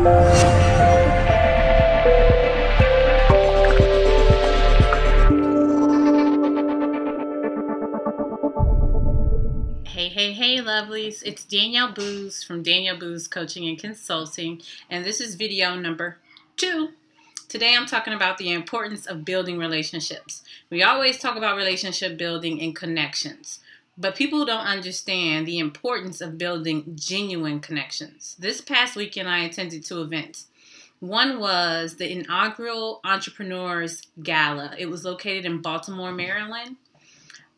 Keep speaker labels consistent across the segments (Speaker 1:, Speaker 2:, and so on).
Speaker 1: Hey, hey, hey, lovelies. It's Danielle Boose from Danielle Boose Coaching and Consulting, and this is video number two. Today I'm talking about the importance of building relationships. We always talk about relationship building and connections, but people don't understand the importance of building genuine connections. This past weekend I attended two events. One was the inaugural Entrepreneurs Gala. It was located in Baltimore, Maryland.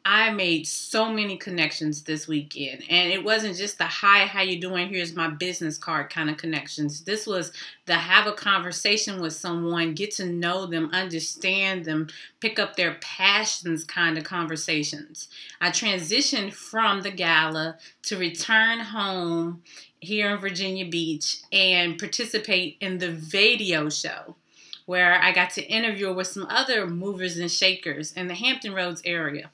Speaker 1: I made so many connections this weekend, and it wasn't just the hi, how you doing? Here's my business card kind of connections. This was the have a conversation with someone, get to know them, understand them, pick up their passions kind of conversations. I transitioned from the gala to return home here in Virginia Beach and participate in the video show where I got to interview with some other movers and shakers in the Hampton Roads area.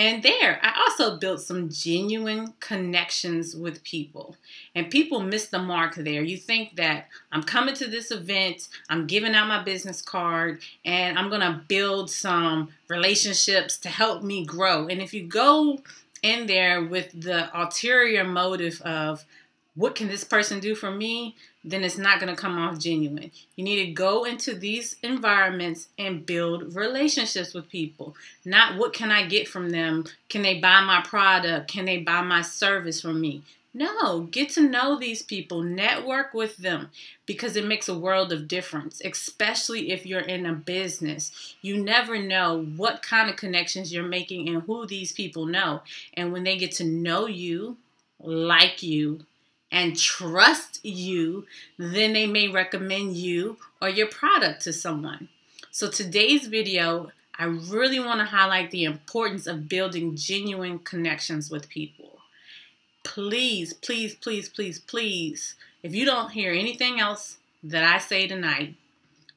Speaker 1: And there, I also built some genuine connections with people. And people miss the mark there. You think that I'm coming to this event, I'm giving out my business card, and I'm going to build some relationships to help me grow. And if you go in there with the ulterior motive of, what can this person do for me? Then it's not going to come off genuine. You need to go into these environments and build relationships with people. Not what can I get from them? Can they buy my product? Can they buy my service from me? No, get to know these people, network with them because it makes a world of difference, especially if you're in a business. You never know what kind of connections you're making and who these people know. And when they get to know you, like you, and trust you, then they may recommend you or your product to someone. So today's video, I really want to highlight the importance of building genuine connections with people. Please, please, please, please, please, if you don't hear anything else that I say tonight,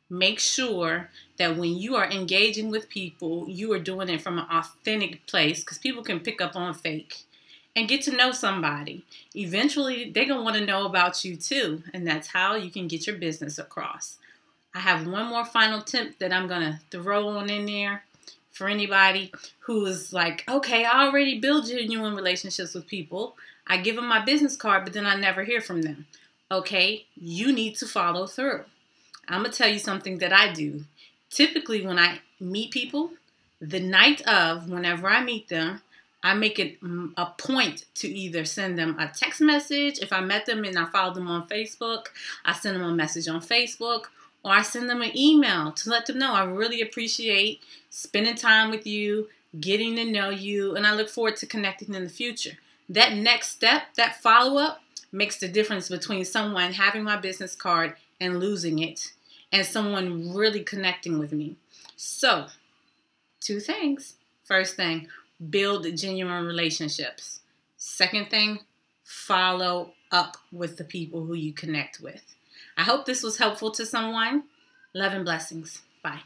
Speaker 1: make sure that when you are engaging with people, you are doing it from an authentic place because people can pick up on fake and get to know somebody. Eventually, they're going to want to know about you too, and that's how you can get your business across. I have one more final tip that I'm going to throw on in there for anybody who is like, okay, I already build genuine relationships with people. I give them my business card, but then I never hear from them. Okay, you need to follow through. I'm going to tell you something that I do. Typically, when I meet people, the night of, whenever I meet them, I make it mm, a point to either send them a text message. If I met them and I followed them on Facebook, I send them a message on Facebook or I send them an email to let them know I really appreciate spending time with you, getting to know you, and I look forward to connecting in the future. That next step, that follow up, makes the difference between someone having my business card and losing it and someone really connecting with me. So, two things. First thing, build genuine relationships. Second thing, follow up with the people who you connect with. I hope this was helpful to someone. Love and blessings. Bye.